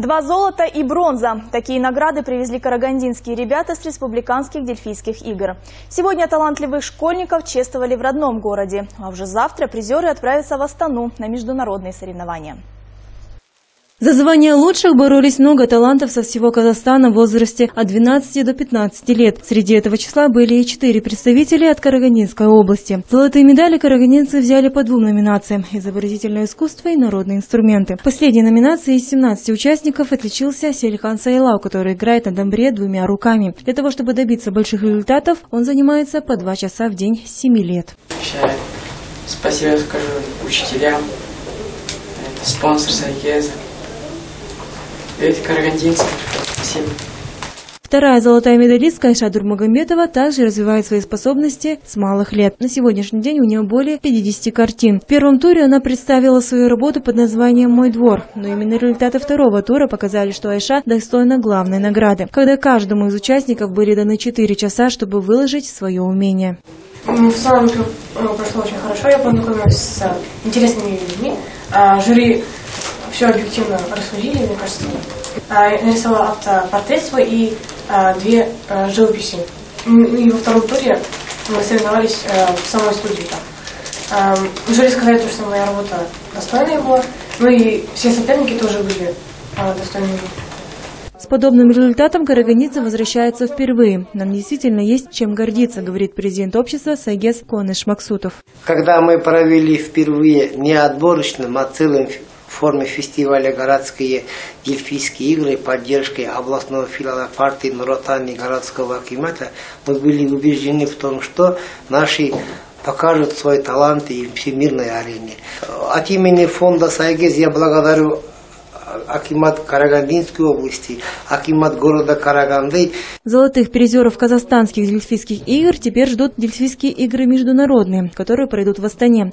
Два золота и бронза. Такие награды привезли карагандинские ребята с республиканских дельфийских игр. Сегодня талантливых школьников чествовали в родном городе, а уже завтра призеры отправятся в Астану на международные соревнования. За звание лучших боролись много талантов со всего Казахстана в возрасте от 12 до 15 лет. Среди этого числа были и четыре представителя от Карагандинской области. Золотые медали карагандинцы взяли по двум номинациям – изобразительное искусство и народные инструменты. В последней номинации из 17 участников отличился Селихан Сайлау, который играет на домбре двумя руками. Для того, чтобы добиться больших результатов, он занимается по два часа в день с 7 лет. Спасибо скажу учителям, спонсор Сайкеза. Эти карагандинцы. Спасибо. Вторая золотая медалистка Айша Дурмагомедова также развивает свои способности с малых лет. На сегодняшний день у нее более 50 картин. В первом туре она представила свою работу под названием «Мой двор», но именно результаты второго тура показали, что Айша достойна главной награды, когда каждому из участников были даны 4 часа, чтобы выложить свое умение. В целом все прошло очень хорошо, я познакомилась с интересными людьми. А, жюри все объективно рассудили, мне кажется. А, я нарисовала автопортрет свой и а, две а, живописи. И во втором туре мы соревновались в самой студии. Там. Жюри сказали, что моя работа достойная была, ну и все соперники тоже были достойными. С подобным результатом караганидзе возвращается впервые. Нам действительно есть чем гордиться, говорит президент общества Сайгес Коныш Максутов. Когда мы провели впервые не отборочным, а целым в форме фестиваля «Городские дельфийские игры» поддержкой областного филиала партии Нуротани городского акимата, мы были убеждены в том, что наши покажут свой талант и всемирной арене. От имени фонда «Сайгез» я благодарю Акимат Карагандинской области, Акимат города Караганды. Золотых призеров казахстанских дельфийских игр теперь ждут дельфийские игры международные, которые пройдут в Астане.